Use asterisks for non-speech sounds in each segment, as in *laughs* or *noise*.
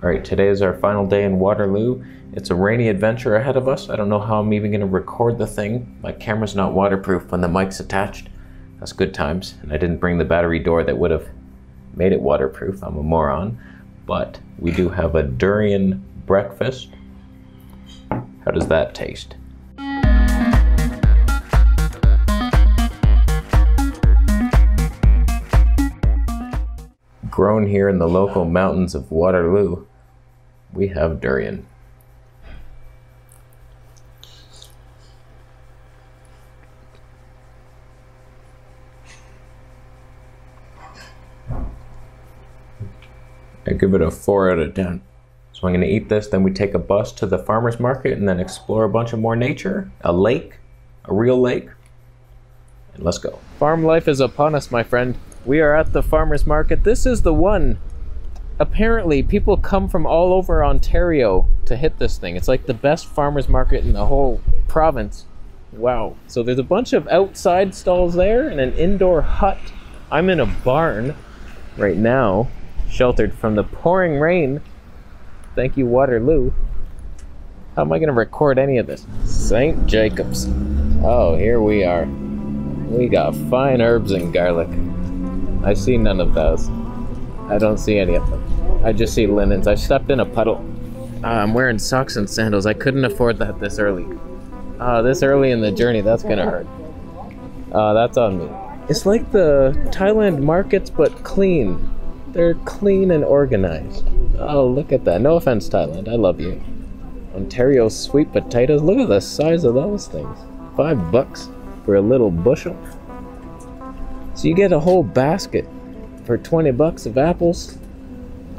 All right, today is our final day in Waterloo. It's a rainy adventure ahead of us. I don't know how I'm even going to record the thing. My camera's not waterproof when the mic's attached. That's good times. And I didn't bring the battery door that would have made it waterproof. I'm a moron. But we do have a durian breakfast. How does that taste? Grown here in the local mountains of Waterloo, we have durian. I give it a 4 out of 10. So I'm going to eat this, then we take a bus to the farmer's market and then explore a bunch of more nature, a lake, a real lake, and let's go. Farm life is upon us, my friend. We are at the farmer's market. This is the one. Apparently, people come from all over Ontario to hit this thing. It's like the best farmer's market in the whole province. Wow. So there's a bunch of outside stalls there and an indoor hut. I'm in a barn right now sheltered from the pouring rain. Thank you, Waterloo. How am I going to record any of this? St. Jacobs. Oh, here we are. We got fine herbs and garlic. I see none of those. I don't see any of them. I just see linens. I stepped in a puddle. Uh, I'm wearing socks and sandals. I couldn't afford that this early. Uh, this early in the journey, that's gonna hurt. Uh, that's on me. It's like the Thailand markets, but clean. They're clean and organized. Oh, look at that. No offense, Thailand. I love you. Ontario sweet potatoes. Look at the size of those things. Five bucks for a little bushel. So you get a whole basket for 20 bucks of apples.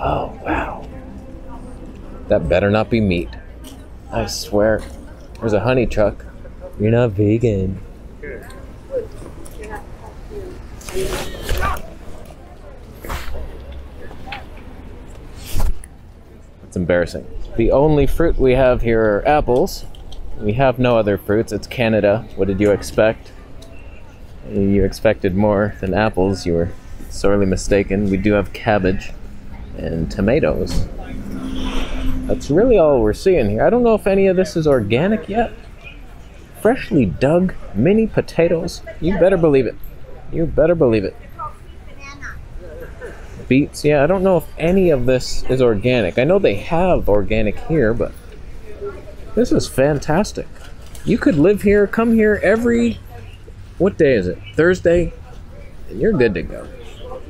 Oh, wow. That better not be meat. I swear. There's a honey truck. You're not vegan. It's embarrassing. The only fruit we have here are apples. We have no other fruits. It's Canada. What did you expect? You expected more than apples. You were sorely mistaken. We do have cabbage and tomatoes. That's really all we're seeing here. I don't know if any of this is organic yet. Freshly dug mini potatoes. You better believe it. You better believe it beets. Yeah, I don't know if any of this is organic. I know they have organic here, but this is fantastic. You could live here, come here every what day is it? Thursday, and you're good to go.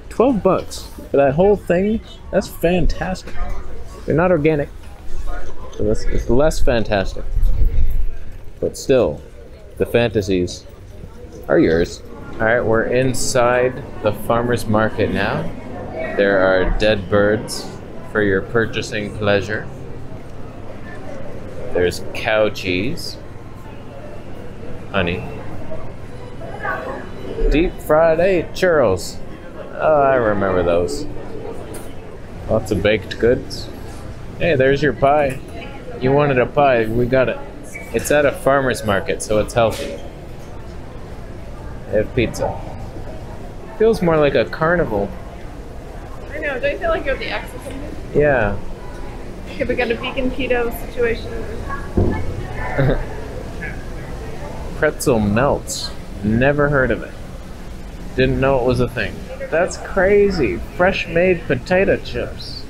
12 bucks for that whole thing. That's fantastic. They're not organic. So that's it's less fantastic. But still, the fantasies are yours. All right, we're inside the farmer's market now. There are dead birds for your purchasing pleasure. There's cow cheese, honey, deep fried egg churros. Oh, I remember those. Lots of baked goods. Hey, there's your pie. You wanted a pie, we got it. It's at a farmer's market, so it's healthy. They have pizza. Feels more like a carnival I know. Don't you feel like you're the X or something? Yeah. Okay, we got a vegan keto situation. *laughs* Pretzel melts. Never heard of it. Didn't know it was a thing. That's crazy. Fresh made potato chips.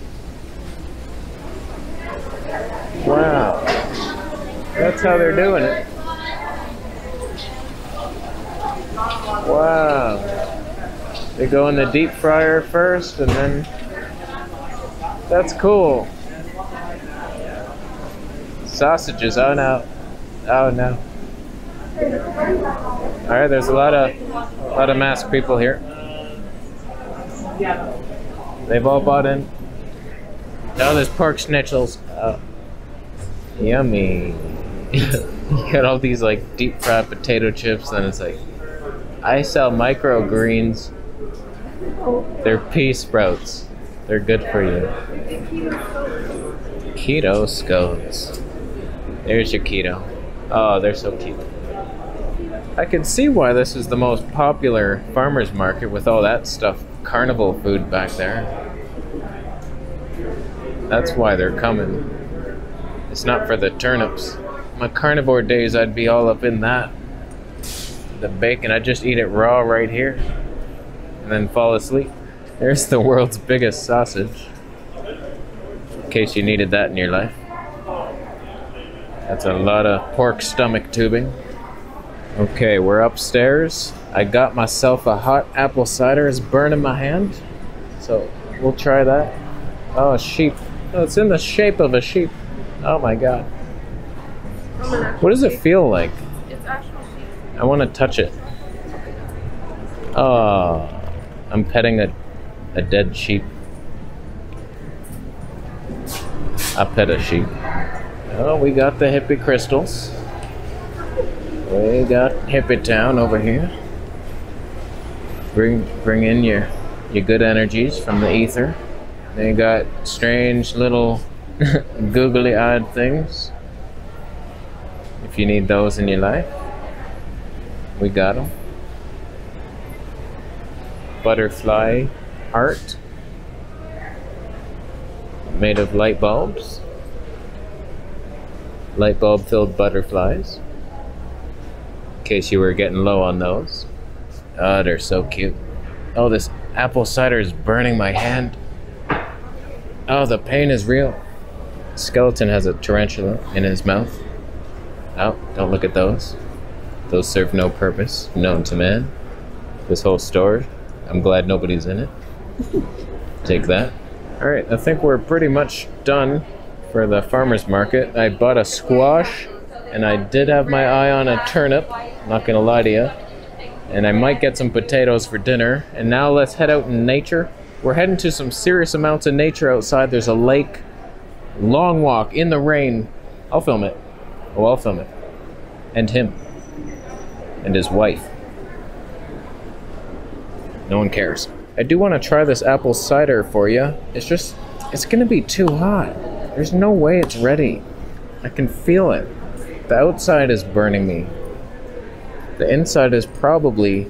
Wow. That's how they're doing it. Wow. They go in the deep fryer first and then that's cool. Sausages, oh no. Oh no. Alright, there's a lot of a lot of masked people here. They've all bought in. Oh, there's pork schnitzels. Oh. Yummy. *laughs* you got all these like deep fried potato chips, and it's like I sell microgreens they're pea sprouts. They're good for you. Keto scones. There's your keto. Oh, they're so cute. I can see why this is the most popular farmer's market with all that stuff, carnival food back there. That's why they're coming. It's not for the turnips. My carnivore days, I'd be all up in that. The bacon, I'd just eat it raw right here and then fall asleep. There's the world's biggest sausage. In case you needed that in your life. That's a lot of pork stomach tubing. Okay, we're upstairs. I got myself a hot apple cider. It's burning my hand. So we'll try that. Oh, a sheep. Oh, it's in the shape of a sheep. Oh my god. From an actual What does it feel like? It's actual sheep. I want to touch it. Oh, I'm petting a, a dead sheep. I pet a sheep. Oh, we got the hippie crystals. We got hippie town over here. Bring bring in your your good energies from the ether. They got strange little *laughs* googly eyed things. If you need those in your life. We got them. Butterfly art made of light bulbs. Light bulb filled butterflies. In case you were getting low on those. Oh, they're so cute. Oh, this apple cider is burning my hand. Oh, the pain is real. Skeleton has a tarantula in his mouth. Oh, don't look at those. Those serve no purpose known to man. This whole store, I'm glad nobody's in it. *laughs* Take that. All right, I think we're pretty much done for the farmer's market. I bought a squash, and I did have my eye on a turnip, not gonna lie to you. And I might get some potatoes for dinner. And now let's head out in nature. We're heading to some serious amounts of nature outside. There's a lake, long walk in the rain. I'll film it. Oh, I'll film it. And him and his wife. No one cares. I do want to try this apple cider for you. It's just, it's gonna be too hot. There's no way it's ready. I can feel it. The outside is burning me. The inside is probably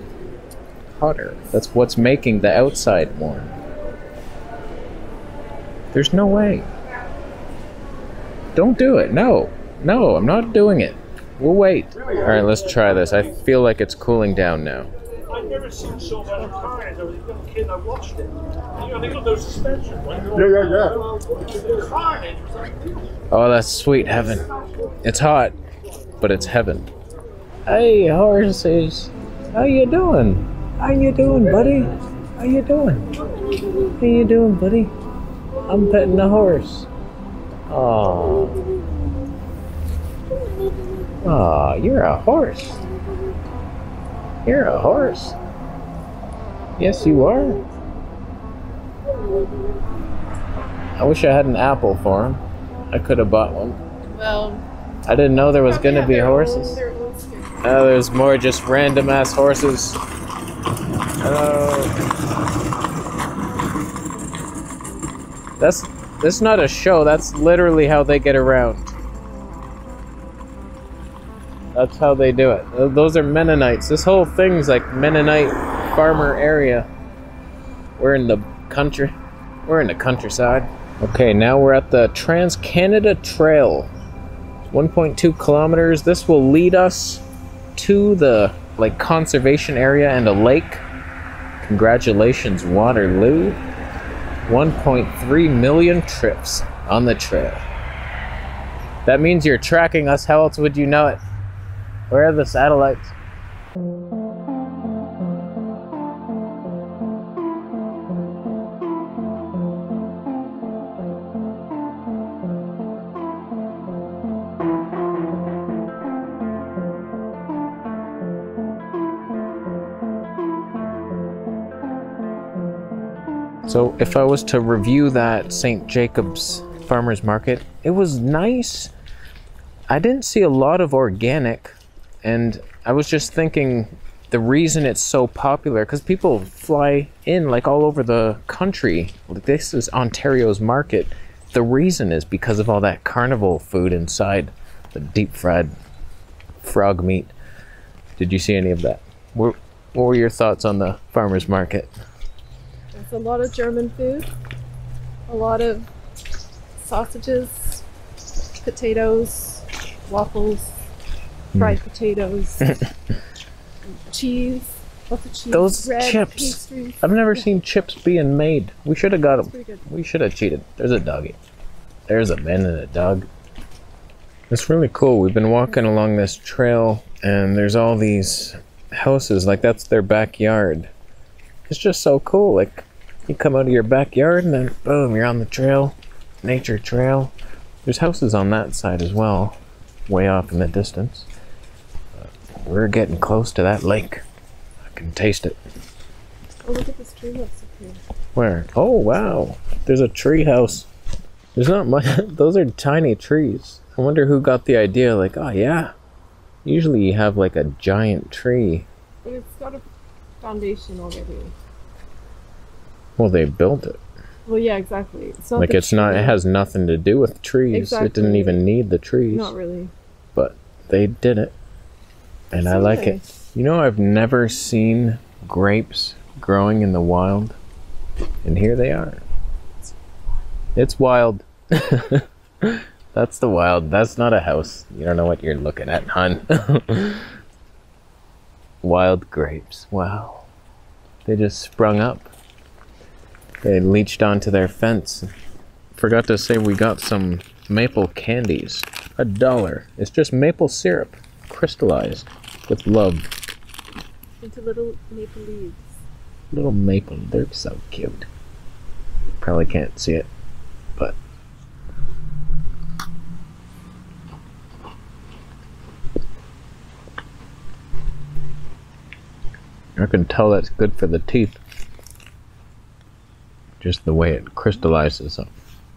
hotter. That's what's making the outside warm. There's no way. Don't do it. No. No, I'm not doing it. We'll wait. Alright, let's try this. I feel like it's cooling down now. I've never seen so much carnage. I was a little kid. I watched it. You know, they got those suspensions. Right? Yeah, yeah, yeah. Carnage Oh, that's sweet heaven. It's hot, but it's heaven. Hey, horses. How you doing? How you doing, buddy? How you doing? How you doing, buddy? I'm petting the horse. Oh. Oh, you're a horse. You're a horse. Yes, you are. I wish I had an apple for him. I could have bought one. Well, I didn't know there was gonna be their horses. Oh, there's more just random ass horses. Hello. That's that's not a show. That's literally how they get around. That's how they do it. Those are Mennonites. This whole thing's like Mennonite farmer area. We're in the country. We're in the countryside. Okay, now we're at the Trans Canada Trail. 1.2 kilometers. This will lead us to the like conservation area and a lake. Congratulations, Waterloo. 1.3 million trips on the trail. That means you're tracking us. How else would you know it? Where are the satellites? So, if I was to review that St. Jacobs Farmers Market, it was nice. I didn't see a lot of organic, and I was just thinking the reason it's so popular because people fly in like all over the country. Like, This is Ontario's market. The reason is because of all that carnival food inside the deep fried frog meat. Did you see any of that? What, what were your thoughts on the farmers market? It's a lot of German food. A lot of sausages, potatoes, waffles, fried hmm. potatoes, *laughs* cheese, lots of cheese. Those bread, chips. pastries. I've never seen chips being made. We should have got them. We should have cheated. There's a doggy. There's a man and a dog. It's really cool. We've been walking along this trail, and there's all these houses. Like that's their backyard. It's just so cool. Like you come out of your backyard, and then boom, you're on the trail, nature trail. There's houses on that side as well, way off in the distance. But we're getting close to that lake. I can taste it. Oh, look at this tree house up here. Where? Oh wow! There's a tree house. There's not much. *laughs* Those are tiny trees. I wonder who got the idea. Like, oh yeah. Usually you have like a giant tree. But it's got a foundation already. Well, they built it. Well, yeah, exactly. It's not Like it's not. It has nothing to do with trees. It didn't even need the trees. Not really. But they did it, and I So like it. You know, I've never seen grapes growing in the wild, and here they are. It's wild. *laughs* That's the wild. That's not a house. You don't know what you're looking at, hun. *laughs* wild grapes. Wow. They just sprung up. They leached onto their fence. Forgot to say we got some maple candies. A dollar. It's just maple syrup, crystallized with love. Into little maple leaves. Little maple. They're so cute. Probably can't see it, but. I can tell that's good for the teeth. Just the way it crystallizes up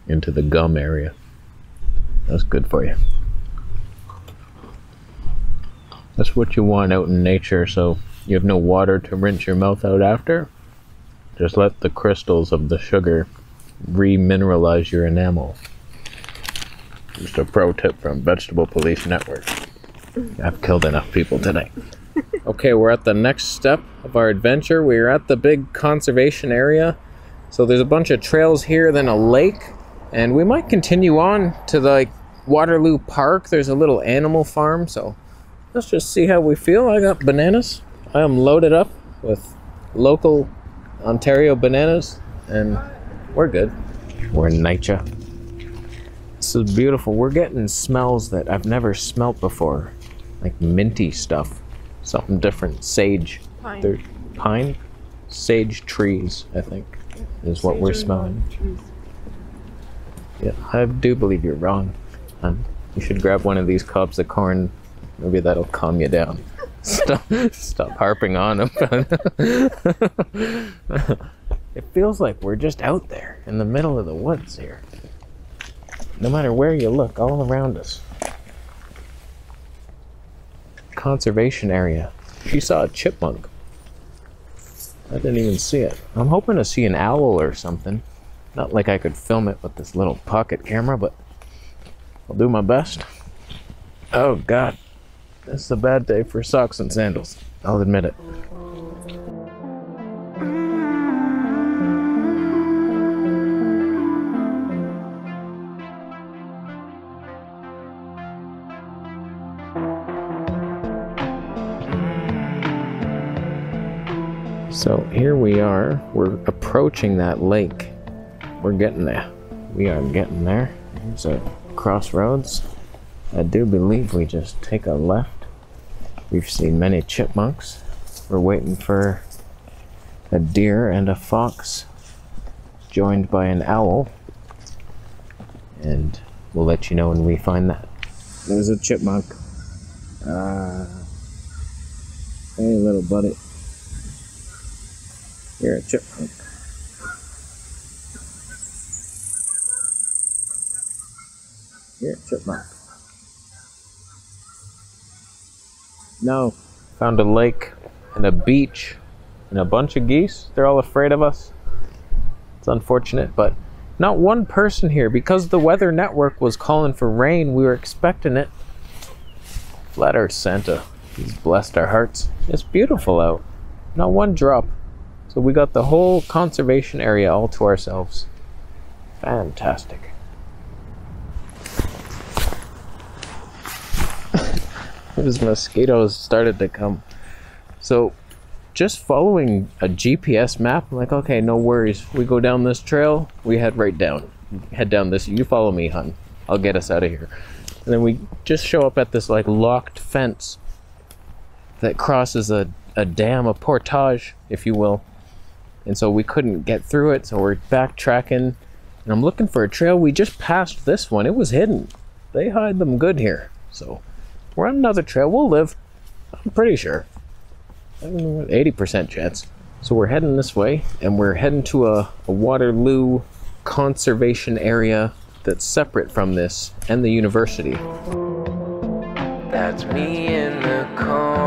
into the gum area. That's good for you. That's what you want out in nature, so you have no water to rinse your mouth out after. Just let the crystals of the sugar remineralize your enamel. Just a pro tip from Vegetable Police Network. I've killed enough people today. *laughs* okay, we're at the next step of our adventure. We're at the big conservation area. So there's a bunch of trails here, then a lake, and we might continue on to the like Waterloo Park. There's a little animal farm, so let's just see how we feel. I got bananas. I am loaded up with local Ontario bananas, and we're good. We're in Nycha. This is beautiful. We're getting smells that I've never smelt before, like minty stuff, something different. Sage, Pine. They're pine, sage trees. I think is what Sage we're smelling. Yeah, I do believe you're wrong. Um, you should grab one of these cobs of corn. Maybe that'll calm you down. *laughs* Stop, stop harping on them. *laughs* it feels like we're just out there in the middle of the woods here. No matter where you look, all around us. Conservation area. She saw a chipmunk. I didn't even see it. I'm hoping to see an owl or something. Not like I could film it with this little pocket camera, but I'll do my best. Oh god. This is a bad day for socks and sandals. I'll admit it. So here we are. We're approaching that lake. We're getting there. We are getting there. There's a crossroads. I do believe we just take a left. We've seen many chipmunks. We're waiting for a deer and a fox, joined by an owl. And we'll let you know when we find that. There's a chipmunk. Uh, hey, little buddy. You're a chipmunk. You're a chipmunk. No. Found a lake and a beach and a bunch of geese. They're all afraid of us. It's unfortunate, but not one person here because the weather network was calling for rain. We were expecting it. Flat Earth Santa. He's blessed our hearts. It's beautiful out. Not one drop. So we got the whole conservation area all to ourselves. Fantastic. *laughs* Those mosquitoes started to come. So just following a GPS map, I'm like, okay, no worries. We go down this trail, we head right down. Head down this, you follow me, hun. I'll get us out of here. And then we just show up at this like locked fence that crosses a, a dam, a portage, if you will. And so we couldn't get through it, so we're backtracking. And I'm looking for a trail. We just passed this one. It was hidden. They hide them good here. So we're on another trail. We'll live. I'm pretty sure. 80% chance. So we're heading this way, and we're heading to a, a Waterloo conservation area that's separate from this and the university. That's me in the corner.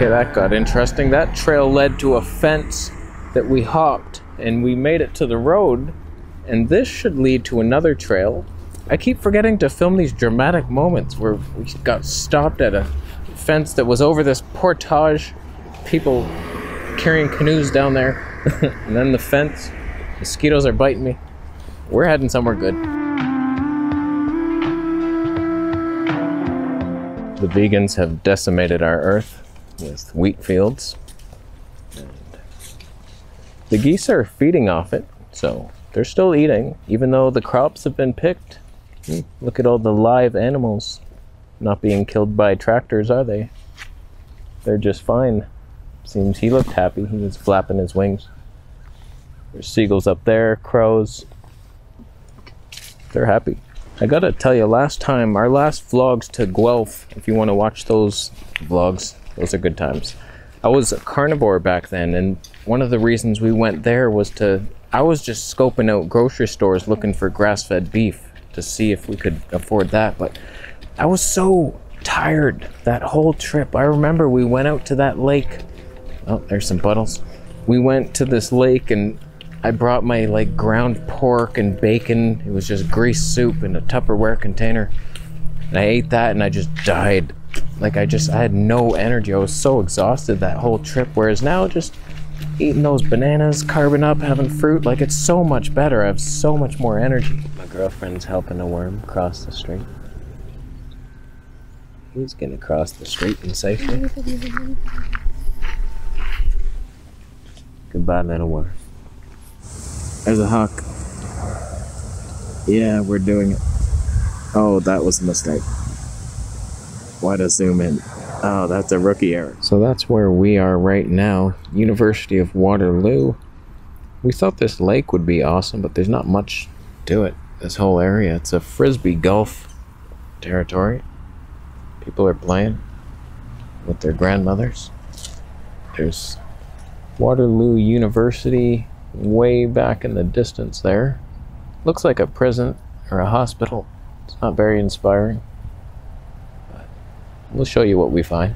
Okay, that got interesting. That trail led to a fence that we hopped, and we made it to the road. And this should lead to another trail. I keep forgetting to film these dramatic moments where we got stopped at a fence that was over this portage, people carrying canoes down there, *laughs* and then the fence. Mosquitoes are biting me. We're heading somewhere good. The vegans have decimated our earth with wheat fields. And the geese are feeding off it, so they're still eating, even though the crops have been picked. Hmm, Look at all the live animals not being killed by tractors, are they? They're just fine. Seems he looked happy. He was flapping his wings. There's seagulls up there, crows. They're happy. I gotta tell you, last time, our last vlogs to Guelph, if you want to watch those vlogs, those are good times. I was a carnivore back then, and one of the reasons we went there was to. I was just scoping out grocery stores looking for grass fed beef to see if we could afford that, but I was so tired that whole trip. I remember we went out to that lake. Oh, there's some puddles. We went to this lake and I brought my like ground pork and bacon. It was just grease soup in a Tupperware container. And I ate that and I just died. Like I just I had no energy. I was so exhausted that whole trip. Whereas now just eating those bananas, carbon up, having fruit, like it's so much better. I have so much more energy. My girlfriend's helping a worm cross the street. He's gonna cross the street in safety. Goodbye, little worm. There's a hawk. Yeah, we're doing it. Oh, that was a mistake. Why to zoom in? Oh, that's a rookie error. So that's where we are right now. University of Waterloo. We thought this lake would be awesome, but there's not much to it. This whole area. It's a frisbee golf territory. People are playing with their grandmothers. There's Waterloo University way back in the distance there. Looks like a prison or a hospital. It's not very inspiring. We'll show you what we find.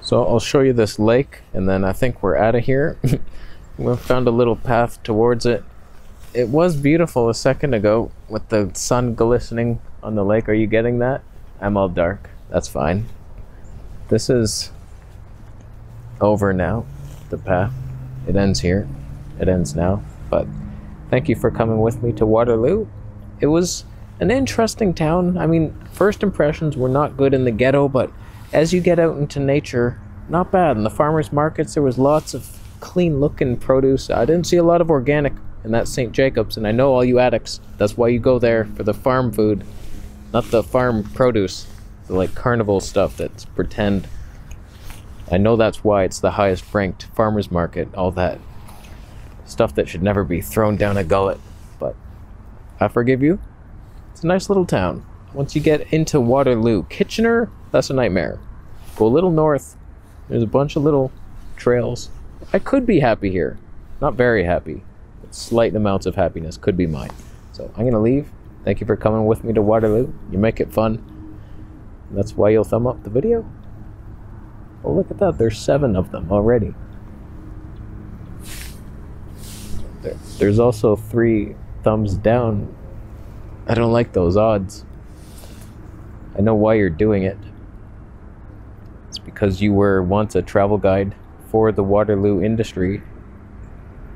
So I'll show you this lake and then I think we're out of here. *laughs* we found a little path towards it. It was beautiful a second ago with the sun glistening on the lake. Are you getting that? I'm all dark. That's fine. This is over now, the path. It ends here. It ends now. But thank you for coming with me to Waterloo. It was an interesting town. I mean, first impressions were not good in the ghetto, but as you get out into nature, not bad. In the farmers markets, there was lots of clean looking produce. I didn't see a lot of organic in that St. Jacobs, and I know all you addicts, that's why you go there for the farm food, not the farm produce, the like carnival stuff that's pretend. I know that's why it's the highest ranked farmers market, all that stuff that should never be thrown down a gullet. But I forgive you. It's a nice little town. Once you get into Waterloo, Kitchener, that's a nightmare. Go a little north, there's a bunch of little trails. I could be happy here. Not very happy. But slight amounts of happiness could be mine. So I'm gonna leave. Thank you for coming with me to Waterloo. You make it fun. That's why you'll thumb up the video. Oh, look at that. There's seven of them already. There, there's also three thumbs down. I don't like those odds. I know why you're doing it. Because you were once a travel guide for the Waterloo industry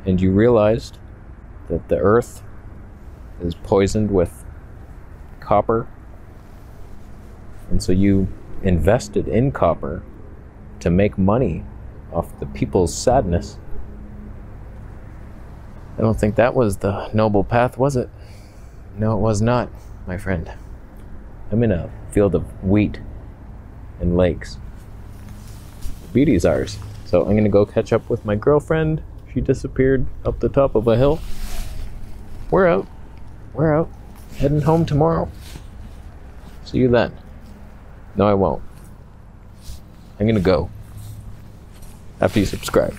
and you realized that the earth is poisoned with copper. And so you invested in copper to make money off the people's sadness. I don't think that was the noble path, was it? No, it was not, my friend. I'm in a field of wheat and lakes. Beauty's ours. So I'm gonna go catch up with my girlfriend. She disappeared up the top of a hill. We're out. We're out. Heading home tomorrow. See you then. No, I won't. I'm gonna go. After you subscribe.